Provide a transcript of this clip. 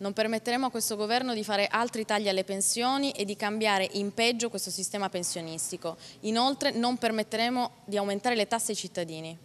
Non permetteremo a questo governo di fare altri tagli alle pensioni e di cambiare in peggio questo sistema pensionistico. Inoltre non permetteremo di aumentare le tasse ai cittadini.